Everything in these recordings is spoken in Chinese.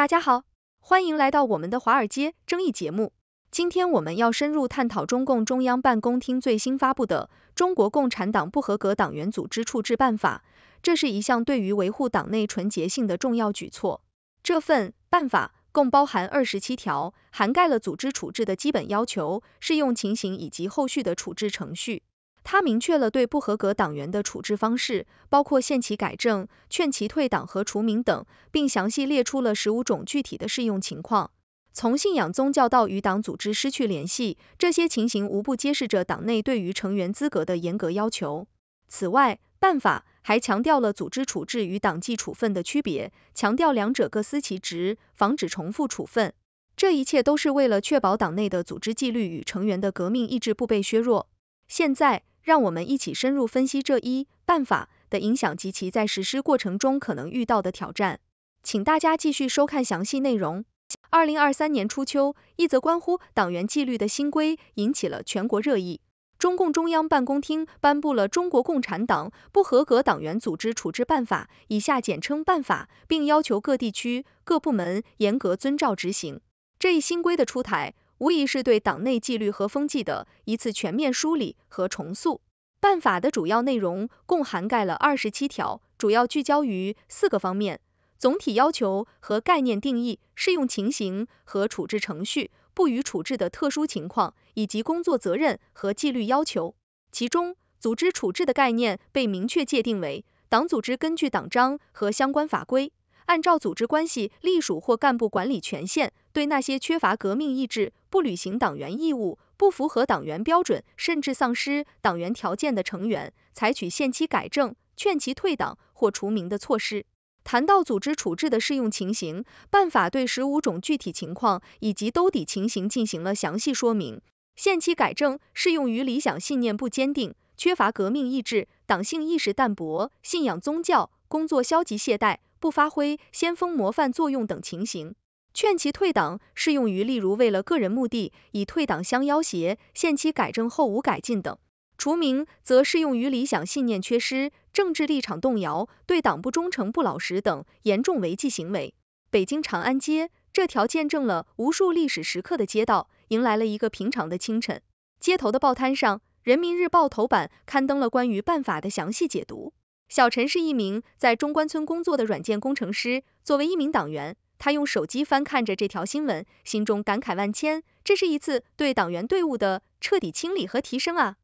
大家好，欢迎来到我们的华尔街争议节目。今天我们要深入探讨中共中央办公厅最新发布的《中国共产党不合格党员组织处置办法》，这是一项对于维护党内纯洁性的重要举措。这份办法共包含二十七条，涵盖了组织处置的基本要求、适用情形以及后续的处置程序。他明确了对不合格党员的处置方式，包括限期改正、劝其退党和除名等，并详细列出了十五种具体的适用情况。从信仰宗教到与党组织失去联系，这些情形无不揭示着党内对于成员资格的严格要求。此外，办法还强调了组织处置与党纪处分的区别，强调两者各司其职，防止重复处分。这一切都是为了确保党内的组织纪律与成员的革命意志不被削弱。现在。让我们一起深入分析这一办法的影响及其在实施过程中可能遇到的挑战。请大家继续收看详细内容。二零二三年初秋，一则关乎党员纪律的新规引起了全国热议。中共中央办公厅颁布了《中国共产党不合格党员组织处置办法》（以下简称办法），并要求各地区各部门严格遵照执行。这一新规的出台。无疑是对党内纪律和风气的一次全面梳理和重塑。办法的主要内容共涵盖了二十七条，主要聚焦于四个方面：总体要求和概念定义、适用情形和处置程序、不予处置的特殊情况，以及工作责任和纪律要求。其中，组织处置的概念被明确界定为党组织根据党章和相关法规。按照组织关系隶属或干部管理权限，对那些缺乏革命意志、不履行党员义务、不符合党员标准，甚至丧失党员条件的成员，采取限期改正、劝其退党或除名的措施。谈到组织处置的适用情形，办法对十五种具体情况以及兜底情形进行了详细说明。限期改正适用于理想信念不坚定、缺乏革命意志、党性意识淡薄、信仰宗教、工作消极懈怠。不发挥先锋模范作用等情形，劝其退党适用于例如为了个人目的以退党相要挟、限期改正后无改进等；除名则适用于理想信念缺失、政治立场动摇、对党不忠诚不老实等严重违纪行为。北京长安街这条见证了无数历史时刻的街道，迎来了一个平常的清晨。街头的报摊上，《人民日报》头版刊登了关于办法的详细解读。小陈是一名在中关村工作的软件工程师。作为一名党员，他用手机翻看着这条新闻，心中感慨万千。这是一次对党员队伍的彻底清理和提升啊！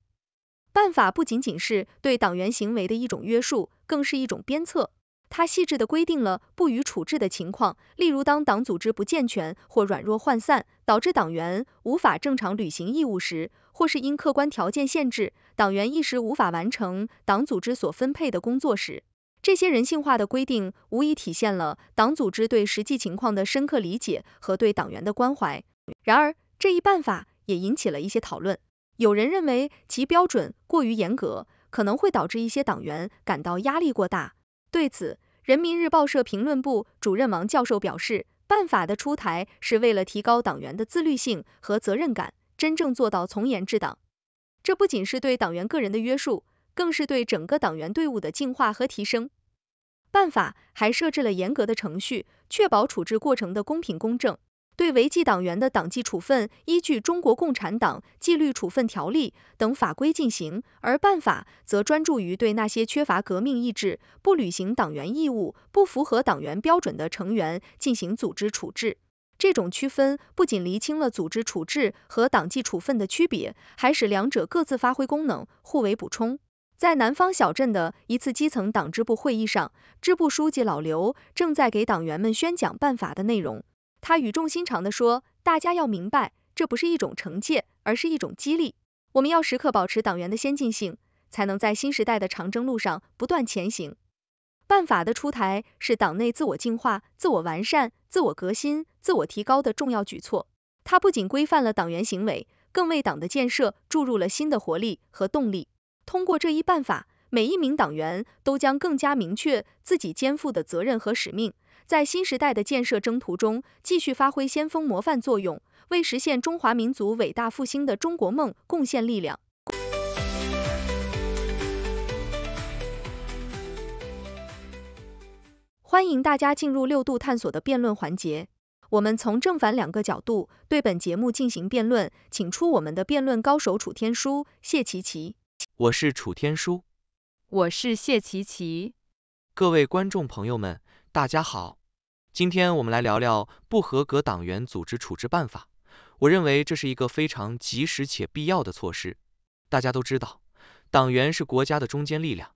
办法不仅仅是对党员行为的一种约束，更是一种鞭策。它细致的规定了不予处置的情况，例如当党组织不健全或软弱涣散，导致党员无法正常履行义务时，或是因客观条件限制，党员一时无法完成党组织所分配的工作时，这些人性化的规定无疑体现了党组织对实际情况的深刻理解和对党员的关怀。然而，这一办法也引起了一些讨论，有人认为其标准过于严格，可能会导致一些党员感到压力过大。对此，人民日报社评论部主任王教授表示，办法的出台是为了提高党员的自律性和责任感，真正做到从严治党。这不仅是对党员个人的约束，更是对整个党员队伍的净化和提升。办法还设置了严格的程序，确保处置过程的公平公正。对违纪党员的党纪处分，依据《中国共产党纪律处分条例》等法规进行，而办法则专注于对那些缺乏革命意志、不履行党员义务、不符合党员标准的成员进行组织处置。这种区分不仅厘清了组织处置和党纪处分的区别，还使两者各自发挥功能，互为补充。在南方小镇的一次基层党支部会议上，支部书记老刘正在给党员们宣讲办法的内容。他语重心长地说：“大家要明白，这不是一种惩戒，而是一种激励。我们要时刻保持党员的先进性，才能在新时代的长征路上不断前行。”办法的出台是党内自我净化、自我完善、自我革新、自我提高的重要举措。它不仅规范了党员行为，更为党的建设注入了新的活力和动力。通过这一办法，每一名党员都将更加明确自己肩负的责任和使命。在新时代的建设征途中，继续发挥先锋模范作用，为实现中华民族伟大复兴的中国梦贡献力量。欢迎大家进入六度探索的辩论环节。我们从正反两个角度对本节目进行辩论，请出我们的辩论高手楚天舒、谢琪琪。我是楚天舒，我是谢琪琪。各位观众朋友们，大家好。今天我们来聊聊不合格党员组织处置办法。我认为这是一个非常及时且必要的措施。大家都知道，党员是国家的中坚力量。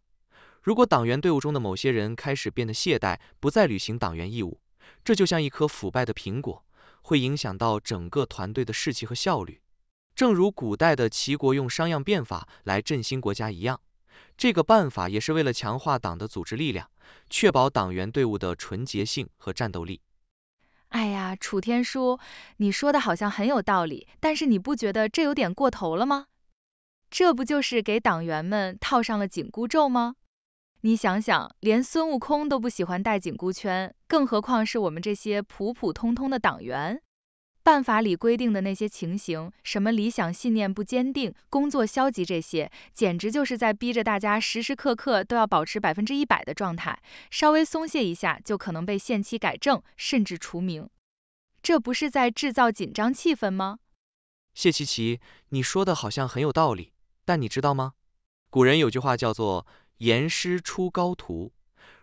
如果党员队伍中的某些人开始变得懈怠，不再履行党员义务，这就像一颗腐败的苹果，会影响到整个团队的士气和效率。正如古代的齐国用商鞅变法来振兴国家一样，这个办法也是为了强化党的组织力量，确保党员队伍的纯洁性和战斗力。哎呀，楚天舒，你说的好像很有道理，但是你不觉得这有点过头了吗？这不就是给党员们套上了紧箍咒吗？你想想，连孙悟空都不喜欢戴紧箍圈，更何况是我们这些普普通通的党员？办法里规定的那些情形，什么理想信念不坚定、工作消极这些，简直就是在逼着大家时时刻刻都要保持百分之一百的状态，稍微松懈一下就可能被限期改正，甚至除名。这不是在制造紧张气氛吗？谢琪琪，你说的好像很有道理，但你知道吗？古人有句话叫做。严师出高徒。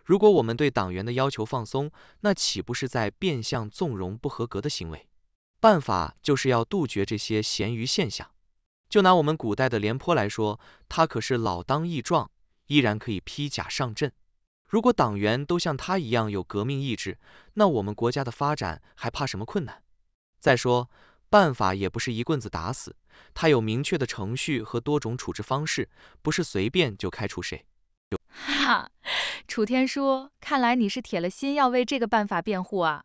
如果我们对党员的要求放松，那岂不是在变相纵容不合格的行为？办法就是要杜绝这些咸鱼现象。就拿我们古代的廉颇来说，他可是老当益壮，依然可以披甲上阵。如果党员都像他一样有革命意志，那我们国家的发展还怕什么困难？再说，办法也不是一棍子打死，它有明确的程序和多种处置方式，不是随便就开除谁。哈，楚天舒，看来你是铁了心要为这个办法辩护啊。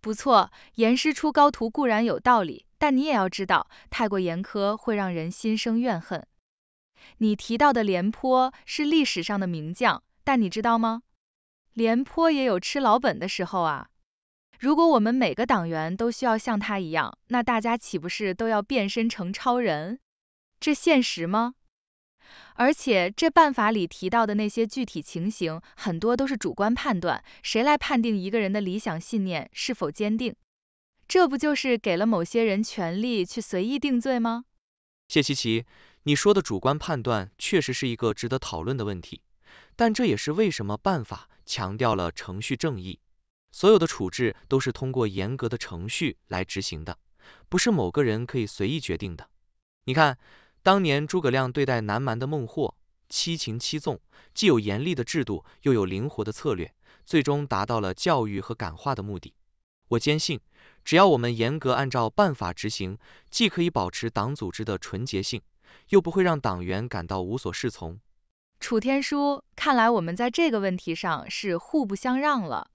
不错，严师出高徒固然有道理，但你也要知道，太过严苛会让人心生怨恨。你提到的廉颇是历史上的名将，但你知道吗？廉颇也有吃老本的时候啊。如果我们每个党员都需要像他一样，那大家岂不是都要变身成超人？这现实吗？而且这办法里提到的那些具体情形，很多都是主观判断，谁来判定一个人的理想信念是否坚定？这不就是给了某些人权利去随意定罪吗？谢琪琪，你说的主观判断确实是一个值得讨论的问题，但这也是为什么办法强调了程序正义，所有的处置都是通过严格的程序来执行的，不是某个人可以随意决定的。你看。当年诸葛亮对待南蛮的孟获，七擒七纵，既有严厉的制度，又有灵活的策略，最终达到了教育和感化的目的。我坚信，只要我们严格按照办法执行，既可以保持党组织的纯洁性，又不会让党员感到无所适从。楚天舒，看来我们在这个问题上是互不相让了。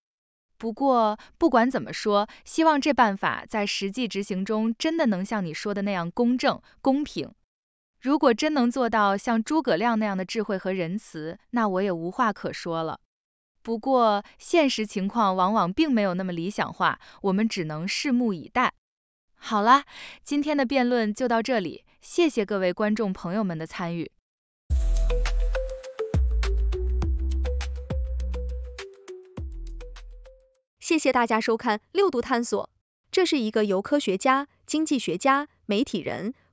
不过不管怎么说，希望这办法在实际执行中真的能像你说的那样公正公平。如果真能做到像诸葛亮那样的智慧和仁慈，那我也无话可说了。不过现实情况往往并没有那么理想化，我们只能拭目以待。好啦，今天的辩论就到这里，谢谢各位观众朋友们的参与。谢谢大家收看六度探索，这是一个由科学家、经济学家、媒体人。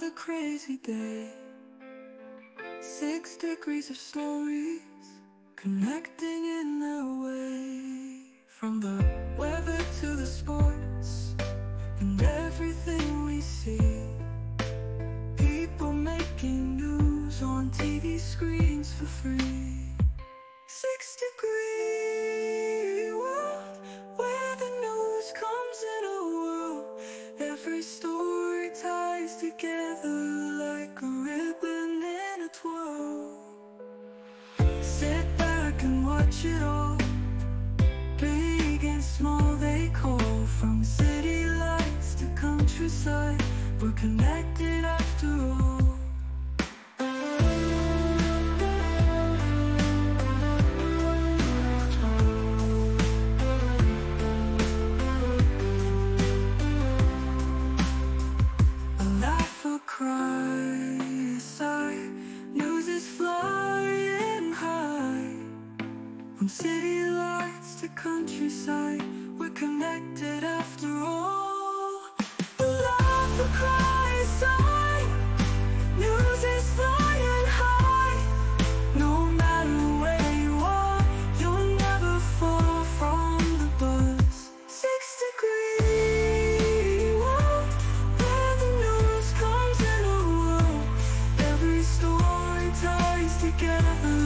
Another crazy day. Six degrees of stories connecting in their way. together like a ribbon in a twirl. Sit back and watch it all. Big and small, they call from city lights to countryside. We're connected after all. together.